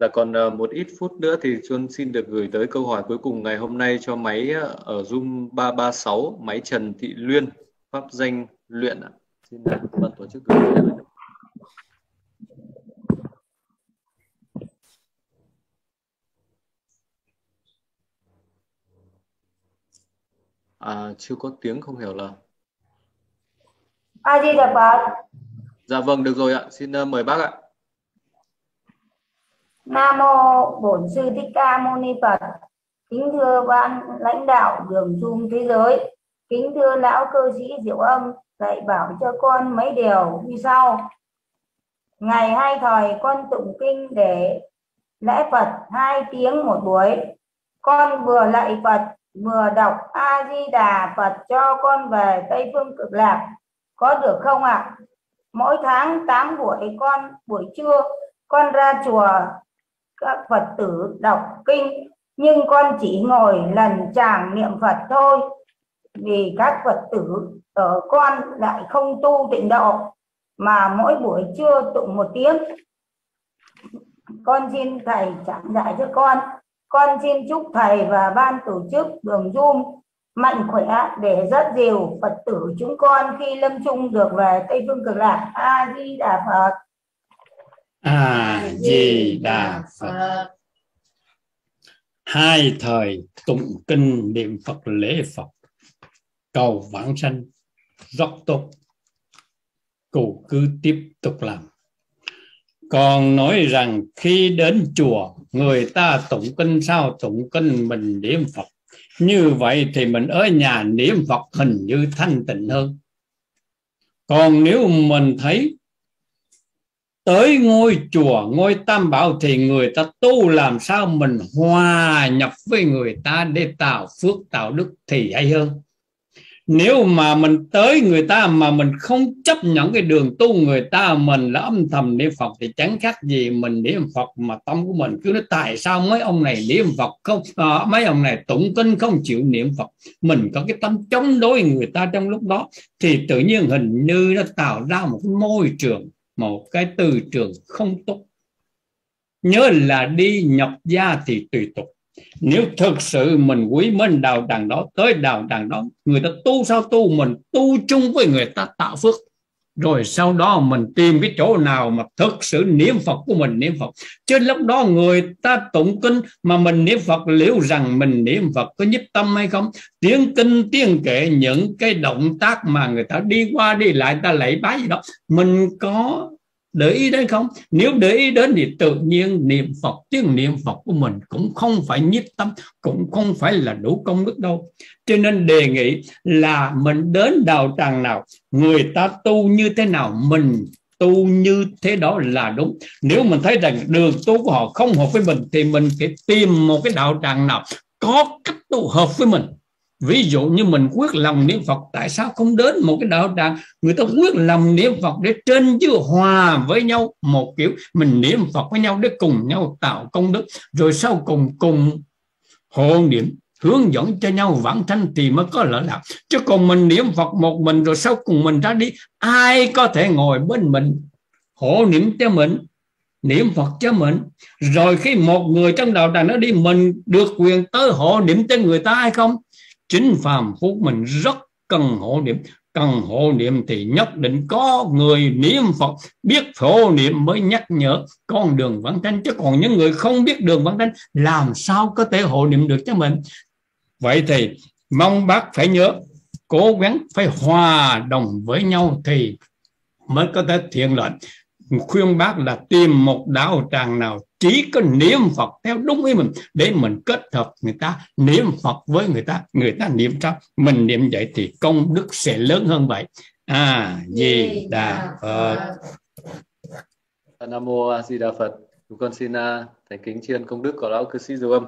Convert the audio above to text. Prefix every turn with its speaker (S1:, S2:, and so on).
S1: Dạ còn uh, một ít phút nữa thì Chuân xin được gửi tới câu hỏi cuối cùng ngày hôm nay cho máy uh, ở Zoom 336, máy Trần Thị Luyên, pháp danh Luyện ạ. Xin uh, ban tổ chức gửi tới. À, chưa có tiếng không hiểu là.
S2: A Di Đà Phật.
S1: Dạ vâng được rồi ạ. Xin uh, mời bác ạ.
S2: Nam mô Bổn sư Thích Ca Mâu Ni Phật. Kính thưa ban lãnh đạo đường Zoom thế giới. Kính thưa lão cơ sĩ Diệu Âm dạy bảo cho con mấy điều như sau. Ngày hai thời con tụng kinh để lễ Phật hai tiếng một buổi. Con vừa lạy Phật, vừa đọc A Di Đà Phật cho con về Tây Phương Cực Lạc. Có được không ạ? À? Mỗi tháng 8 buổi con, buổi trưa, con ra chùa các Phật tử đọc kinh, nhưng con chỉ ngồi lần tràng niệm Phật thôi. Vì các Phật tử ở con lại không tu tịnh độ, mà mỗi buổi trưa tụng một tiếng. Con xin thầy giảng dạy cho con. Con xin chúc thầy và ban tổ chức đường Zoom mạnh khỏe để rất dìu Phật tử chúng con khi lâm chung được về Tây Phương Cực Lạc A Di Đà Phật
S3: a di đà phật. Hai thời tụng kinh niệm phật lễ phật. Cầu vãng sanh rất tốt cụ cứ tiếp tục làm. Còn nói rằng khi đến chùa, người ta tụng kinh sao tụng kinh mình niệm phật. Như vậy thì mình ở nhà niệm phật hình như thanh tịnh hơn. Còn nếu mình thấy tới ngôi chùa ngôi tam bảo thì người ta tu làm sao mình hòa nhập với người ta để tạo phước tạo đức thì hay hơn. Nếu mà mình tới người ta mà mình không chấp nhận cái đường tu người ta mình là âm thầm niệm phật thì chẳng khác gì mình niệm phật mà tâm của mình cứ nói tại sao mấy ông này niệm phật không? À, mấy ông này tụng kinh không chịu niệm phật? Mình có cái tâm chống đối người ta trong lúc đó thì tự nhiên hình như nó tạo ra một cái môi trường một cái từ trường không tốt. Nhớ là đi nhập gia thì tùy tục. Nếu thực sự mình quý mến đạo đàng đó, tới đạo đàng đó, người ta tu sao tu, mình tu chung với người ta tạo phước rồi sau đó mình tìm cái chỗ nào mà thực sự niệm Phật của mình niệm Phật. Chứ lúc đó người ta tụng kinh mà mình niệm Phật, liệu rằng mình niệm Phật có nhất tâm hay không? Tiếng kinh, tiếng kệ, những cái động tác mà người ta đi qua đi lại ta lạy bái gì đó. Mình có để ý đến không? Nếu để ý đến thì tự nhiên niệm phật, tiếng niệm phật của mình cũng không phải nhiếp tâm, cũng không phải là đủ công đức đâu. Cho nên đề nghị là mình đến đạo tràng nào, người ta tu như thế nào, mình tu như thế đó là đúng. Nếu mình thấy rằng đường tu của họ không hợp với mình, thì mình phải tìm một cái đạo tràng nào có cách tu hợp với mình ví dụ như mình quyết lòng niệm phật, tại sao không đến một cái đạo tràng? Người ta quyết lòng niệm phật để trên dưới hòa với nhau một kiểu. Mình niệm phật với nhau để cùng nhau tạo công đức. Rồi sau cùng cùng hộ niệm, hướng dẫn cho nhau vãng sanh thì mới có lợi lạc. Chứ còn mình niệm phật một mình rồi sau cùng mình ra đi, ai có thể ngồi bên mình, hộ niệm cho mình, niệm phật cho mình? Rồi khi một người trong đạo tràng nó đi, mình được quyền tới hộ niệm cho người ta hay không? Chính phàm phu mình rất cần hộ niệm. Cần hộ niệm thì nhất định có người niệm Phật. Biết hộ niệm mới nhắc nhở. Con đường vãng sanh chứ còn những người không biết đường vãng sanh làm sao có thể hộ niệm được cho mình? Vậy thì mong bác phải nhớ, cố gắng phải hòa đồng với nhau thì mới có thể thiện lợi khuyên bác là tìm một đạo tràng nào chỉ có niệm Phật theo đúng ý mình, để mình kết hợp người ta, niệm Phật với người ta người ta niệm sao? Mình niệm vậy thì công đức sẽ lớn hơn vậy. À di đà phật.
S1: Nam mô a di đà phật. Chúng con xin à, thành kính tri ân công đức của lão cư sĩ dầu âm.